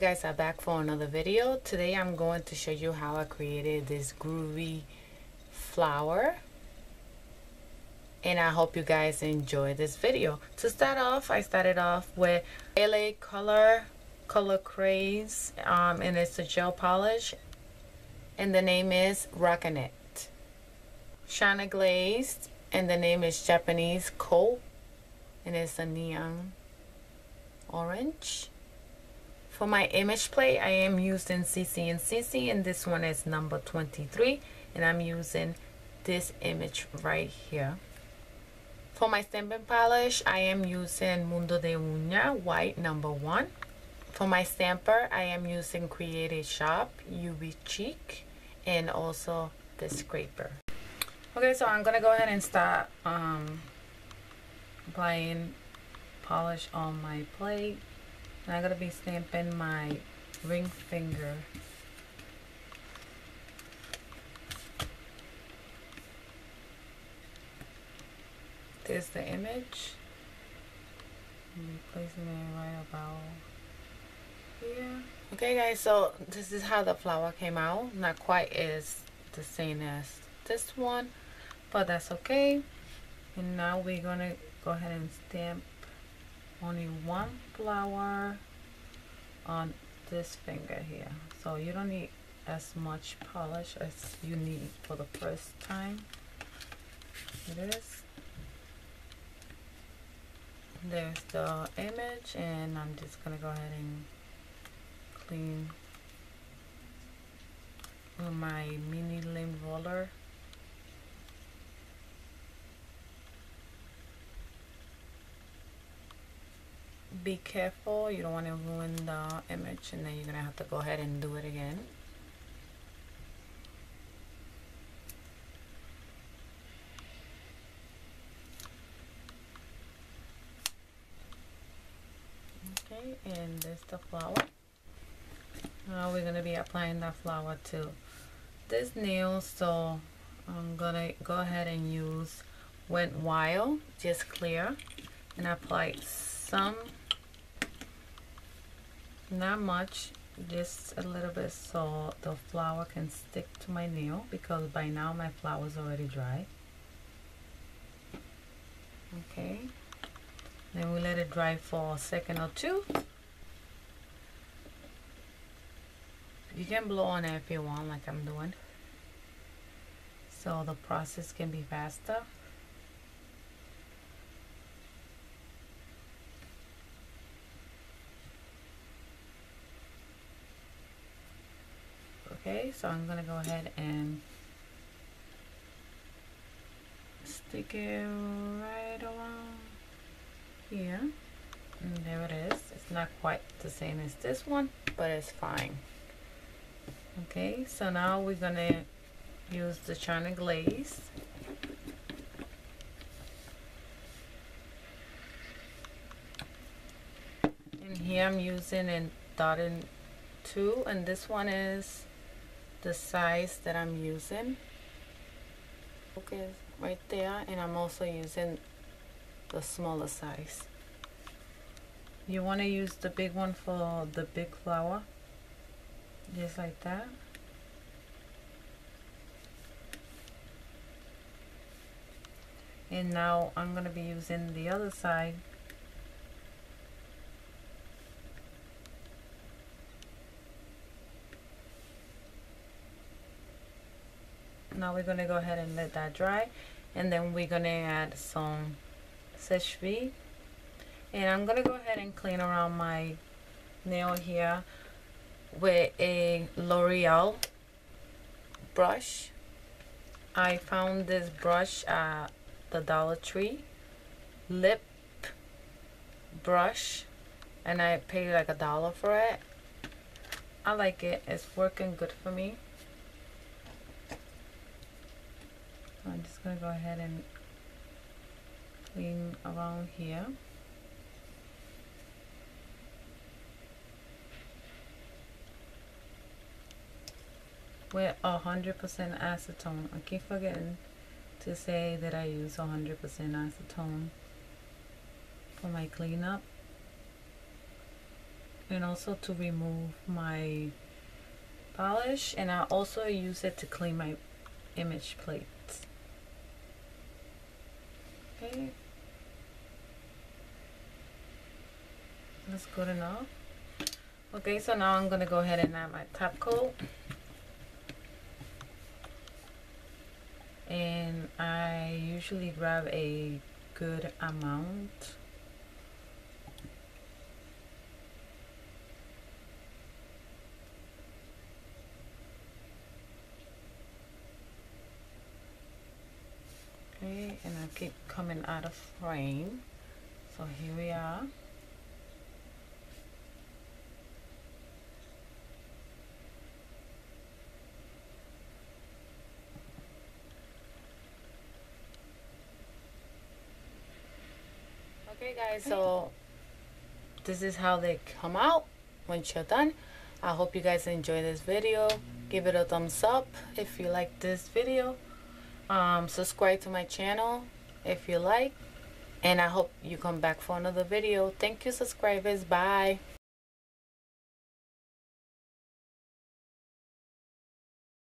guys are back for another video. Today I'm going to show you how I created this groovy flower. And I hope you guys enjoy this video. To start off, I started off with LA Color Color Craze. Um, and it's a gel polish. And the name is Rockin' It. China Glazed. And the name is Japanese Coat. And it's a neon orange for my image plate, I am using Cici and Sisi and this one is number 23 and I'm using this image right here. For my stamping polish, I am using Mundo de Uña white number one. For my stamper, I am using Creative Shop UV Cheek and also the scraper. Okay, so I'm gonna go ahead and start um, applying polish on my plate. And I'm going to be stamping my ring finger. There's the image. I'm placing it right about here. Okay guys, so this is how the flower came out. Not quite as the same as this one, but that's okay. And now we're gonna go ahead and stamp only one flower on this finger here. So you don't need as much polish as you need for the first time. It is there's the image and I'm just gonna go ahead and clean my mini lint roller be careful. You don't want to ruin the image and then you're gonna have to go ahead and do it again. Okay and this the flower. Now we're gonna be applying the flower to this nail so I'm gonna go ahead and use wet wild just clear and apply some not much just a little bit so the flower can stick to my nail because by now my flower is already dry. Okay. Then we let it dry for a second or two. You can blow on it if you want like I'm doing. So the process can be faster okay so I'm gonna go ahead and stick it right along here. And there it is. It's not quite the same as this one but it's fine. Okay so now we're gonna use the China glaze. And here I'm using a dotting tool and this one is the size that I'm using. Okay right there and I'm also using the smaller size. You want to use the big one for the big flower? Just like that. And now I'm going to be using the other side now we're gonna go ahead and let that dry and then we're gonna add Seche Vite and I'm gonna go ahead and clean around my nail here with a L'Oreal brush. I found this brush at the Dollar Tree. Lip brush and I paid like a dollar for it. I like it. It's working good for me I'm just going to go ahead and clean around here. With 100% acetone. I keep forgetting to say that I use 100% acetone for my cleanup. and also to remove my polish and I also use it to clean my image plates okay that's good enough. Okay so now I'm gonna go ahead and add my top coat. And I usually grab a good amount. Okay and I keep coming out of frame. So here we are okay guys so this is how they come out once you're done. I hope you guys enjoy this video. Give it a thumbs up if you like this video. Um, subscribe to my channel if you like. And I hope you come back for another video. Thank you subscribers. Bye